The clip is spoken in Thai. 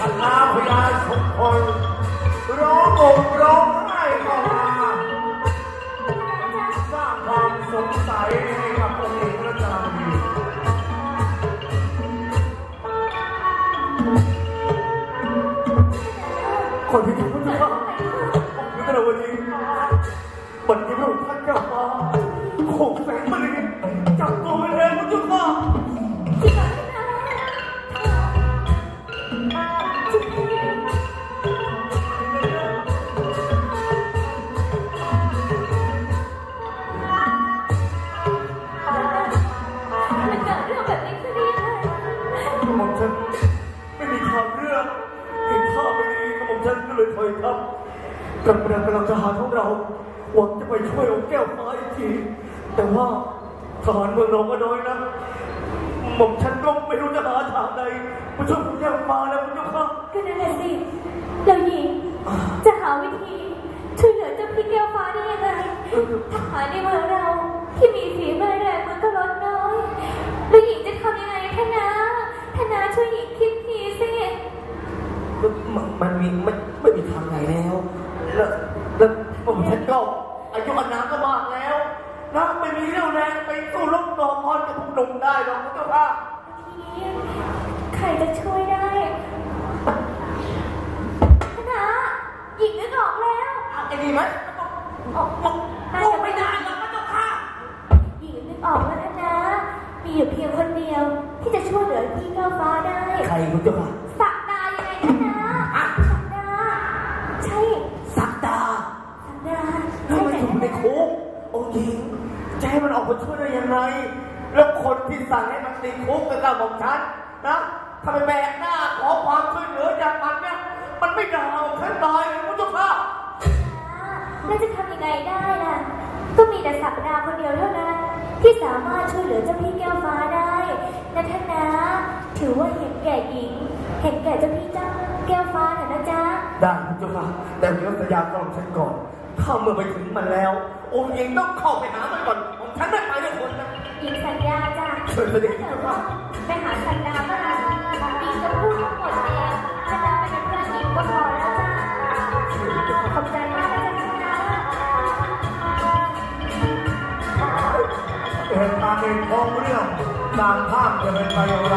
ชนะพญาชุมพลร้องโอกร้องไห้เข้ามาสร้างความสงสัยให้กับองค์หญิงรัตนาวีคนที่ถูกพุทธเจ้ายุทธนาวดีบนที่พระองค์ เลยถอยทับกับกำลังกำลังทหารของเราหวังจะไปช่วยองค์แก้วฟ้าอีกที แต่ว่าทหารเมืองเราก็น้อยนะหม่อมฉันก็ไม่รู้จะหาทางใดมาช่วยองค์แก้วฟ้าแล้วพุทธเจ้าค่ะก็นั่นแหละสิเราหญิงจะหาวิธีช่วยเหลือเจ้าพี่แก้วฟ้าได้ยังไงทหารในเมืองเราที่มีฝีมือ มันมันมีไม่ไม่มีทางไหนแล้ว แล้วแล้วผมฉันก็อายุอานามก็มากแล้วนะไม่มีเรี่ยวแรงไปสู้รบต่อกรกับพวกหนุ่มได้หรอกพระเจ้าค่ะทีนี้ใครจะช่วยได้ท่านนะหญิงนึกออกแล้วเอาไอ้นี่ไหมออกมันน่าสู้จะไม่ได้หรอกพระเจ้าค่ะหญิงนึกออกแล้วท่านนะมีอยู่เพียงคนเดียว ที่จะช่วยเหลือพี่แก้วฟ้าได้ ใครพระเจ้าค่ะ สักดายังไงท่านนะสักดาใช่ สักดา สักดา ถ้า ใช่ มัน ไหม อยู่ใน ท่านนะ คุก โอ้หญิงจะให้มันออกมาช่วยได้ยังไง แล้วคนที่สั่งให้มันติดคุกก็กระบอกฉันนะถ้าไปแบกหน้าขอความช่วยเหลือจากมันเนี่ย มันไม่ด่าผมฉันตายเลยพระเจ้าค่ะแล้วจะทำยังไงได้ล่ะ ก็มีแต่สักดาคนเดียวเท่านั้น ที่สามารถช่วยเหลือเจ้าพี่แก้วฟ้าได้นะท่านนะ ถือว่าเห็นแก่หญิง เห็นแก่เจ้าพี่เจ้าแก้วฟ้าเถอะนะจ๊ะ ได้พระเจ้าค่ะ แต่เดี๋ยวสัญญาก่อนฉันก่อน ถ้าเมื่อไปถึงมันแล้ว องค์หญิงต้องเข้าไปหามันก่อนผมฉันไม่ไปด้วยคนนะหญิงสัญญาจ้ะเชิญเสด็จถ้าเกิดว่าไปหาสัญญาเมื่อไหร่หญิงจะพูดทั้งหมดเองสัญญาเป็นเพื่อนหญิงก็พอแล้วจ้ะขอบใจมากนะจ๊ะสัญญาเหตุการณ์ในท้องเรื่องตามภาพจะเป็นไปอย่างไร